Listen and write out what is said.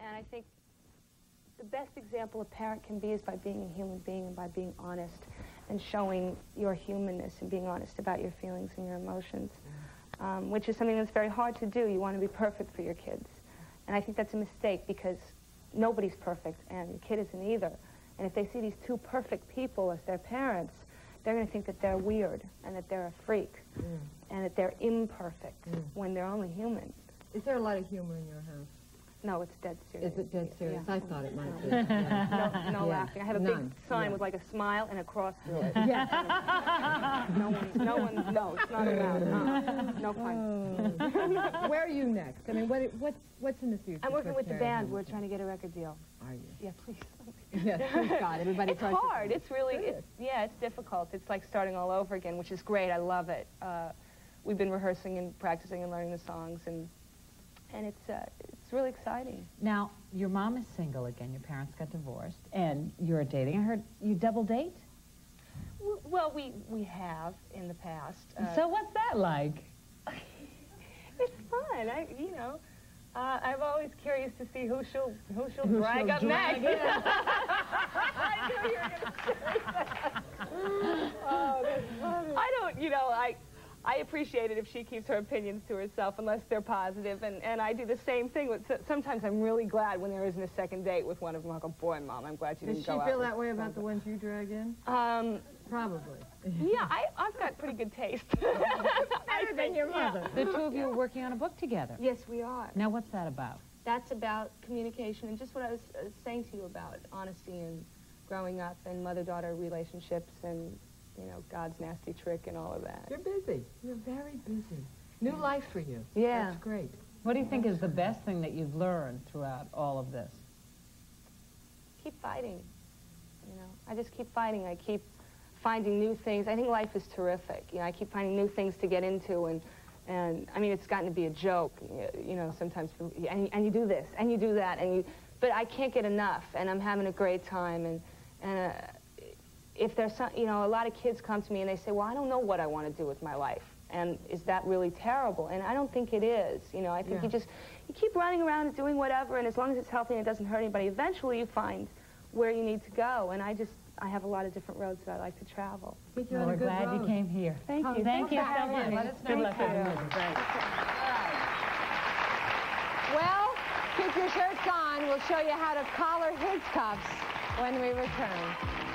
And I think the best example a parent can be is by being a human being and by being honest and showing your humanness and being honest about your feelings and your emotions, um, which is something that's very hard to do. You want to be perfect for your kids. And I think that's a mistake because nobody's perfect and your kid isn't either. And if they see these two perfect people as their parents, they're going to think that they're weird and that they're a freak mm. and that they're imperfect mm. when they're only human. Is there a lot of humor in your house? No, it's dead serious. Is it dead serious? Yeah. I thought it might be. Yeah. No, no yeah. laughing. I have a None. big sign with like a smile and a cross through it. Yeah. no one, no one, no, it's not allowed. Uh, no fun. Oh. Where are you next? I mean, what, what's, what's in the future? I'm working with the band. We're trying to get a record deal. Are you? Yeah, please. yes, please God. Everybody It's hard. It's really, it's, yeah, it's difficult. It's like starting all over again, which is great. I love it. Uh, we've been rehearsing and practicing and learning the songs, and and it's uh, it's really exciting. Now, your mom is single again. Your parents got divorced, and you're dating. I heard you double date. Well, we we have in the past. Uh, so what's that like? it's fun. I you know. Uh, I'm always curious to see who she'll who she'll who drag she'll up drag next. I knew you were going to say that. oh, that's funny. I don't, you know, I I appreciate it if she keeps her opinions to herself unless they're positive, and, and I do the same thing. With, sometimes I'm really glad when there isn't a second date with one of them. I go, boy, Mom, I'm glad you Does didn't go out. Does she feel that way about the ones you drag in? Um, Probably. yeah, I, I've got pretty good taste. Better than your mother. Yeah. The two of you are working on a book together. Yes, we are. Now, what's that about? That's about communication and just what I was uh, saying to you about honesty and growing up and mother-daughter relationships and you know, God's nasty trick and all of that. You're busy. You're very busy. New life for you. Yeah. That's great. What do you think is the best thing that you've learned throughout all of this? Keep fighting. You know, I just keep fighting. I keep finding new things. I think life is terrific. You know, I keep finding new things to get into and and I mean, it's gotten to be a joke, you know, sometimes, and, and you do this, and you do that, and you, but I can't get enough, and I'm having a great time, and, and uh, if there's some, you know, a lot of kids come to me and they say, well, I don't know what I want to do with my life. And is that really terrible? And I don't think it is. You know, I think yeah. you just, you keep running around and doing whatever, and as long as it's healthy and it doesn't hurt anybody, eventually you find where you need to go. And I just, I have a lot of different roads that I like to travel. Well, we're glad road. you came here. Thank oh, you. Thank, you so much. Let us know. Good luck. Well, keep your shirts on. We'll show you how to collar his cuffs when we return.